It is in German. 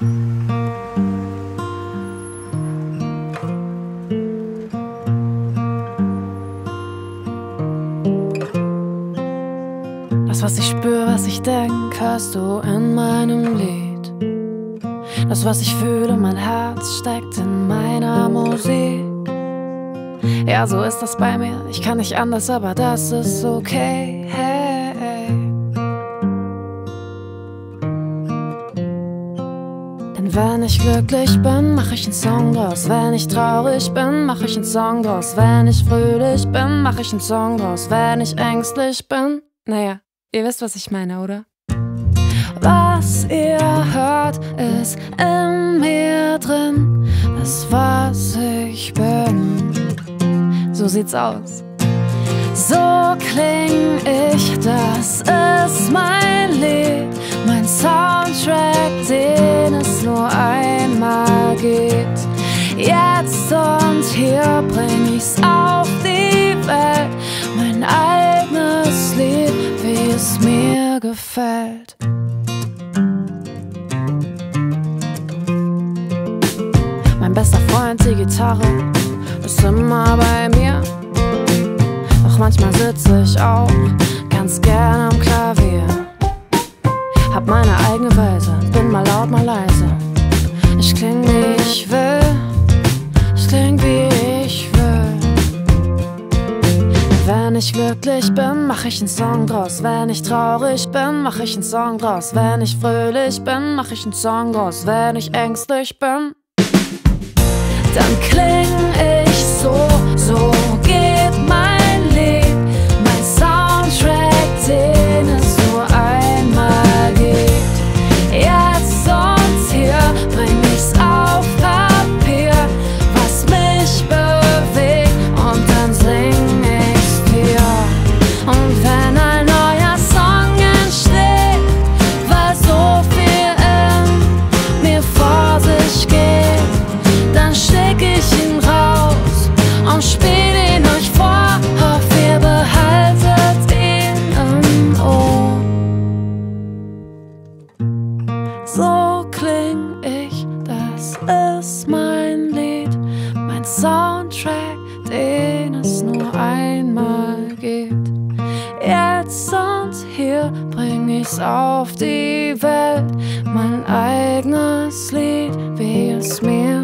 Das, was ich spüre, was ich denk, hörst du in meinem Lied. Das, was ich fühle, mein Herz steckt in meiner Musik. Ja, so ist das bei mir. Ich kann nicht anders, aber das ist okay. Hey. Wenn ich glücklich bin, mach ich einen Song draus. Wenn ich traurig bin, mach ich einen Song draus. Wenn ich fröhlich bin, mach ich einen Song draus. Wenn ich ängstlich bin, naja, ihr wisst, was ich meine, oder? Was ihr hört, ist in mir drin. Das, was ich bin. So sieht's aus. So kling ich, das ist mein Lied, hier bring ich's auf die Welt, mein eigenes Lied, wie es mir gefällt. Mein bester Freund, die Gitarre, ist immer bei mir. Doch manchmal sitze ich auch ganz gern am Klavier. Hab meine eigene Weise, bin mal laut, mal leise. Ich glücklich bin, mach ich einen Song draus. Wenn ich traurig bin, mach ich einen Song draus. Wenn ich fröhlich bin, mach ich einen Song draus. Wenn ich ängstlich bin, dann kling ich ist mein Lied, mein Soundtrack, den es nur einmal gibt. Jetzt und hier bring ich's auf die Welt, mein eigenes Lied, wie es mir